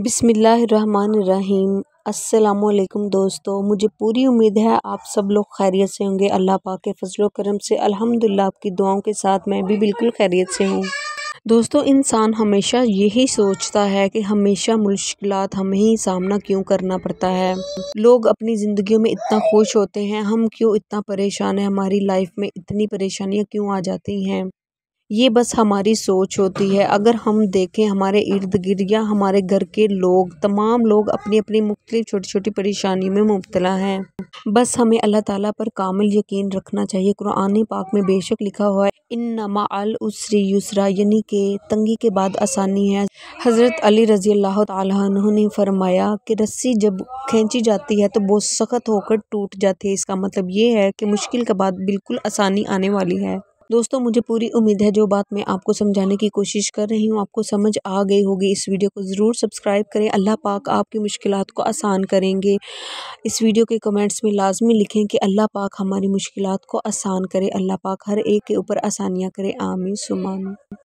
बिसमीम अस्सलामुअलैकुम दोस्तों, मुझे पूरी उम्मीद है आप सब लोग खैरियत से होंगे। अल्लाह पाक के फजलो करम से अल्हम्दुलिल्लाह आपकी दुआओं के साथ मैं भी बिल्कुल खैरियत से हूँ। दोस्तों, इंसान हमेशा यही सोचता है कि हमेशा मुश्किलात हमें ही सामना क्यों करना पड़ता है। लोग अपनी ज़िंदगी में इतना खुश होते हैं, हम क्यों इतना परेशान हैं, हमारी लाइफ में इतनी परेशानियाँ क्यों आ जाती हैं? ये बस हमारी सोच होती है। अगर हम देखें हमारे इर्द गिर्द या हमारे घर के लोग, तमाम लोग अपनी अपनी मुख्तलिफ़ छोटी छोटी परेशानी में मुबतला हैं। बस हमें अल्लाह ताला पर कामिल यकीन रखना चाहिए। कुरान पाक में बेशक लिखा हुआ है इन नमा अल उसरी युसरा यानी कि तंगी के बाद आसानी है। हज़रत अली रज़ी अल्लाह तु ने फरमाया कि रस्सी जब खींची जाती है तो बहुत सख्त होकर टूट जाती है। इसका मतलब ये है कि मुश्किल के बाद बिल्कुल आसानी आने वाली है। दोस्तों, मुझे पूरी उम्मीद है, जो बात मैं आपको समझाने की कोशिश कर रही हूँ, आपको समझ आ गई होगी। इस वीडियो को ज़रूर सब्सक्राइब करें। अल्लाह पाक आपकी मुश्किल को आसान करेंगे। इस वीडियो के कमेंट्स में लाजमी लिखें कि अल्लाह पाक हमारी मुश्किल को आसान करे। अल्लाह पाक हर एक के ऊपर आसानियाँ करे। आमीन। सुमान